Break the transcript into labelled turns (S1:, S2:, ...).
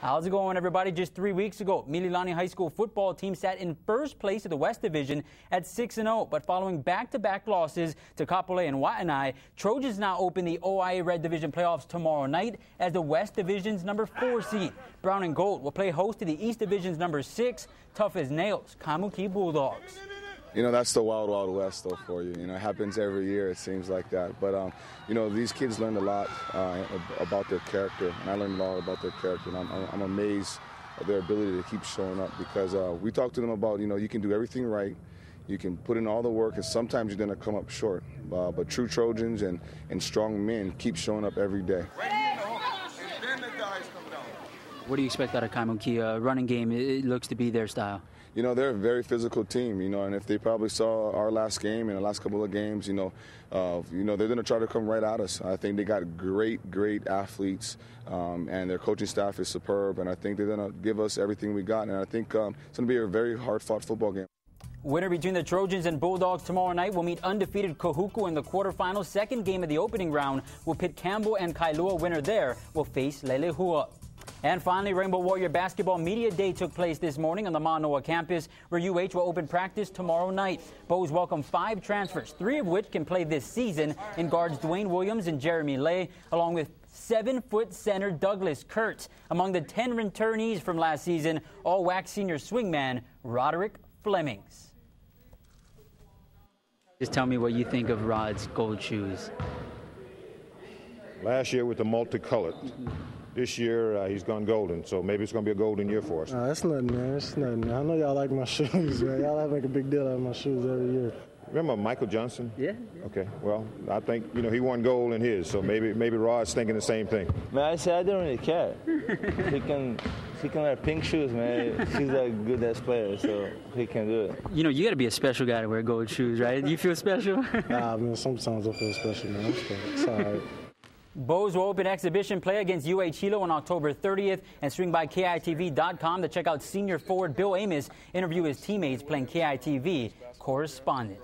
S1: How's it going, everybody? Just three weeks ago, Mililani High School football team sat in first place of the West Division at 6 0. But following back to back losses to Kapolei and Waianae, Trojans now open the OIA Red Division playoffs tomorrow night as the West Division's number four seed. Brown and Gold will play host to the East Division's number six, tough as nails, Kaimuki Bulldogs
S2: you know that's the wild wild west though for you. You know it happens every year it seems like that. But um, you know these kids learned a lot uh, about their character and i learned a lot about their character and i'm, I'm amazed at their ability to keep showing up because uh, we talked to them about you know you can do everything right you can put in all the work and sometimes you're going to come up short. Uh, but true trojans and, and strong men keep showing up every day.
S1: What do you expect out of Kaimuki? Uh, running game, it looks to be their style.
S2: You know, they're a very physical team, you know, and if they probably saw our last game and the last couple of games, you know, uh, you know, they're going to try to come right at us. I think they got great, great athletes, um, and their coaching staff is superb, and I think they're going to give us everything we got, and I think um, it's going to be a very hard-fought football game.
S1: Winner between the Trojans and Bulldogs tomorrow night will meet undefeated Kahuku in the quarterfinals. Second game of the opening round will pit Campbell and Kailua. Winner there will face Leilehua. And finally, Rainbow Warrior Basketball Media Day took place this morning on the Manoa campus, where UH will open practice tomorrow night. Bows welcome five transfers, three of which can play this season, in guards Dwayne Williams and Jeremy Lay, along with seven-foot center Douglas Kurtz. Among the 10 returnees from last season, all WAC senior swingman Roderick Flemings. Just tell me what you think of Rod's gold shoes.
S3: Last year with the multicolored. Mm-hmm this year uh, he's gone golden, so maybe it's going to be a golden year for us.
S4: Nah, that's nothing, man. It's nothing. I know y'all like my shoes, man. Y'all make a big deal out of my shoes every year.
S3: Remember Michael Johnson?
S1: Yeah.
S3: Okay. Well, I think you know he won gold in his, so maybe maybe Rod's thinking the same thing.
S5: Man, I said I don't really care. he can he can wear pink shoes, man. He's a good ass player, so he can do it.
S1: You know, you got to be a special guy to wear gold shoes, right? You feel special?
S4: nah, man. Sometimes I feel special, man. It's all right.
S1: Bows will open exhibition play against UH Hilo on October 30th and swing by KITV.com to check out senior forward Bill Amis interview his teammates playing KITV correspondent.